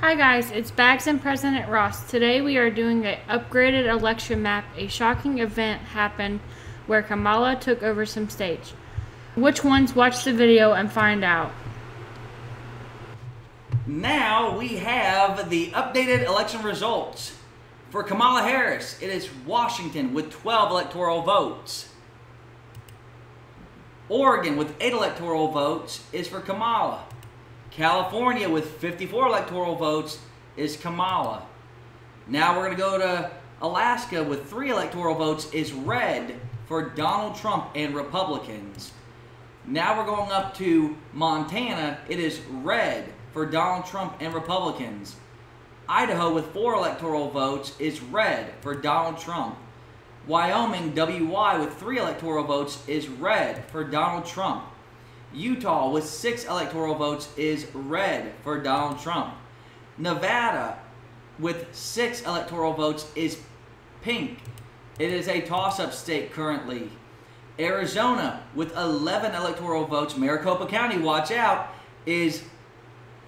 Hi guys, it's Bagz and President Ross. Today we are doing an upgraded election map. A shocking event happened where Kamala took over some states. Which ones? Watch the video and find out. Now we have the updated election results. For Kamala Harris, it is Washington with 12 electoral votes. Oregon with 8 electoral votes is for Kamala. California with 54 electoral votes is Kamala. Now we're going to go to Alaska with 3 electoral votes is red for Donald Trump and Republicans. Now we're going up to Montana. It is red for Donald Trump and Republicans. Idaho with 4 electoral votes is red for Donald Trump. Wyoming, WY with 3 electoral votes is red for Donald Trump. Utah, with six electoral votes, is red for Donald Trump. Nevada, with six electoral votes, is pink. It is a toss up state currently. Arizona, with 11 electoral votes, Maricopa County, watch out, is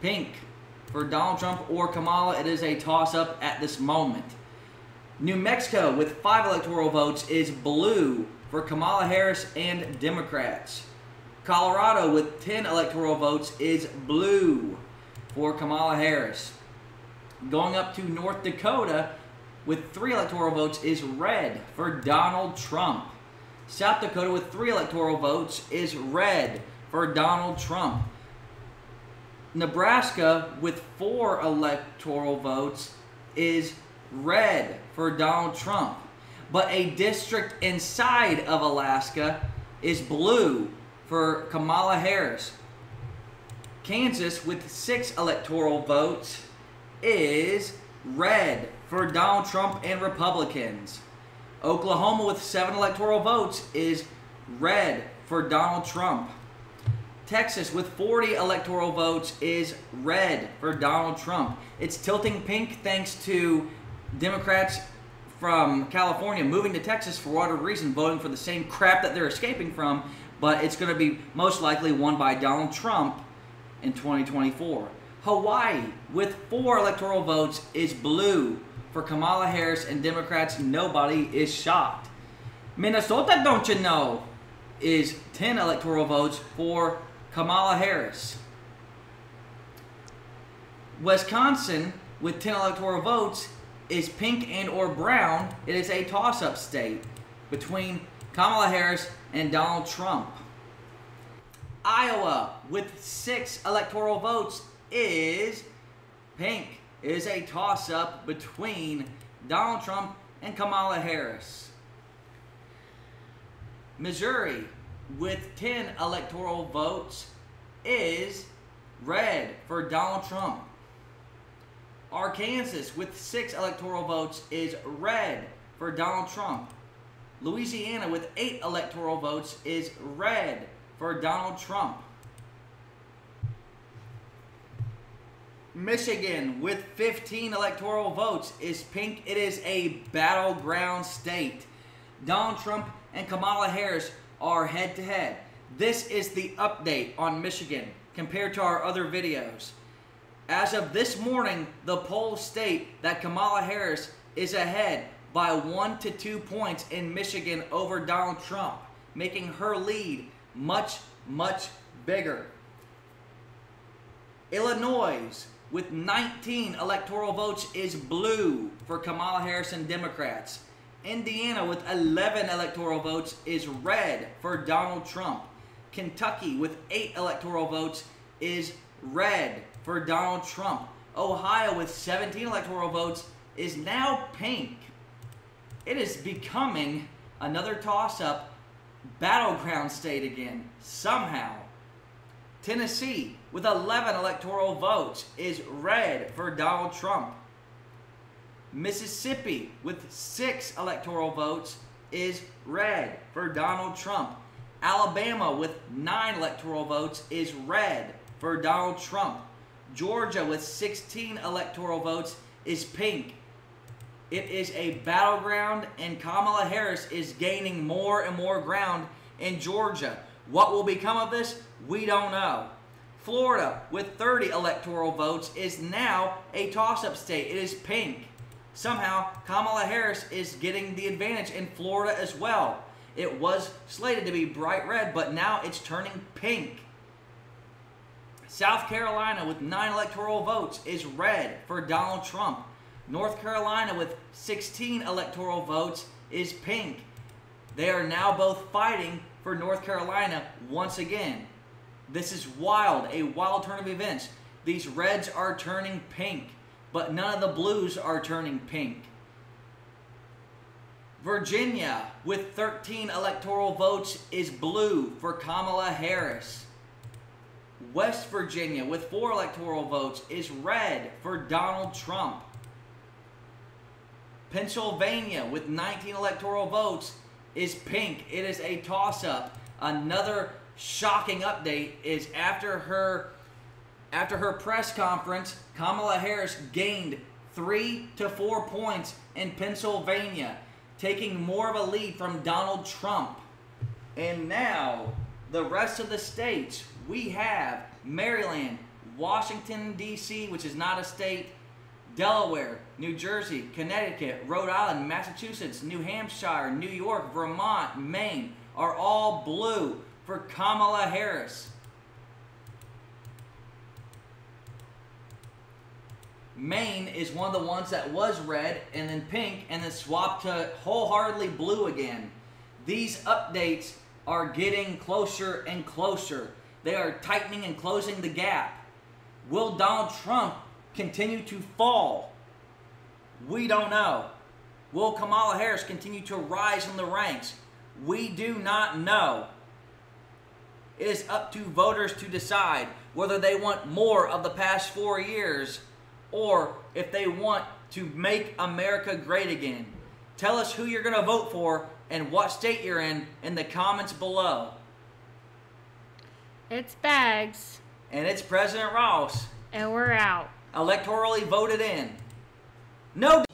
pink. For Donald Trump or Kamala, it is a toss up at this moment. New Mexico, with five electoral votes, is blue for Kamala Harris and Democrats. Colorado, with 10 electoral votes, is blue for Kamala Harris. Going up to North Dakota, with three electoral votes, is red for Donald Trump. South Dakota, with three electoral votes, is red for Donald Trump. Nebraska, with four electoral votes, is red for Donald Trump. But a district inside of Alaska is blue for Kamala Harris. Kansas, with six electoral votes, is red for Donald Trump and Republicans. Oklahoma, with seven electoral votes, is red for Donald Trump. Texas, with 40 electoral votes, is red for Donald Trump. It's tilting pink thanks to Democrats from California moving to Texas for whatever reason, voting for the same crap that they're escaping from but it's going to be most likely won by Donald Trump in 2024. Hawaii, with four electoral votes, is blue for Kamala Harris and Democrats. Nobody is shocked. Minnesota, don't you know, is 10 electoral votes for Kamala Harris. Wisconsin, with 10 electoral votes, is pink and or brown. It is a toss-up state between Kamala Harris and Donald Trump. Iowa, with six electoral votes, is pink. It is a toss up between Donald Trump and Kamala Harris. Missouri, with 10 electoral votes, is red for Donald Trump. Arkansas, with six electoral votes, is red for Donald Trump. Louisiana, with eight electoral votes, is red for Donald Trump. Michigan, with 15 electoral votes, is pink. It is a battleground state. Donald Trump and Kamala Harris are head to head. This is the update on Michigan compared to our other videos. As of this morning, the polls state that Kamala Harris is ahead by one to two points in Michigan over Donald Trump, making her lead much, much bigger. Illinois, with 19 electoral votes, is blue for Kamala Harris and Democrats. Indiana, with 11 electoral votes, is red for Donald Trump. Kentucky, with 8 electoral votes, is red for Donald Trump. Ohio, with 17 electoral votes, is now pink it is becoming another toss up battleground state again, somehow. Tennessee, with 11 electoral votes, is red for Donald Trump. Mississippi, with six electoral votes, is red for Donald Trump. Alabama, with nine electoral votes, is red for Donald Trump. Georgia, with 16 electoral votes, is pink it is a battleground, and Kamala Harris is gaining more and more ground in Georgia. What will become of this? We don't know. Florida, with 30 electoral votes, is now a toss up state. It is pink. Somehow, Kamala Harris is getting the advantage in Florida as well. It was slated to be bright red, but now it's turning pink. South Carolina, with nine electoral votes, is red for Donald Trump. North Carolina, with 16 electoral votes, is pink. They are now both fighting for North Carolina once again. This is wild, a wild turn of events. These reds are turning pink, but none of the blues are turning pink. Virginia, with 13 electoral votes, is blue for Kamala Harris. West Virginia, with four electoral votes, is red for Donald Trump. Pennsylvania, with 19 electoral votes, is pink. It is a toss up. Another shocking update is after her after her press conference, Kamala Harris gained 3 to 4 points in Pennsylvania, taking more of a lead from Donald Trump. And now, the rest of the states, we have Maryland, Washington D.C., which is not a state, Delaware, New Jersey, Connecticut, Rhode Island, Massachusetts, New Hampshire, New York, Vermont, Maine are all blue for Kamala Harris. Maine is one of the ones that was red and then pink and then swapped to wholeheartedly blue again. These updates are getting closer and closer. They are tightening and closing the gap. Will Donald Trump continue to fall? We don't know. Will Kamala Harris continue to rise in the ranks? We do not know. It is up to voters to decide whether they want more of the past four years or if they want to make America great again. Tell us who you're going to vote for and what state you're in in the comments below. It's Bagz. And it's President Ross. And we're out. Electorally voted in. No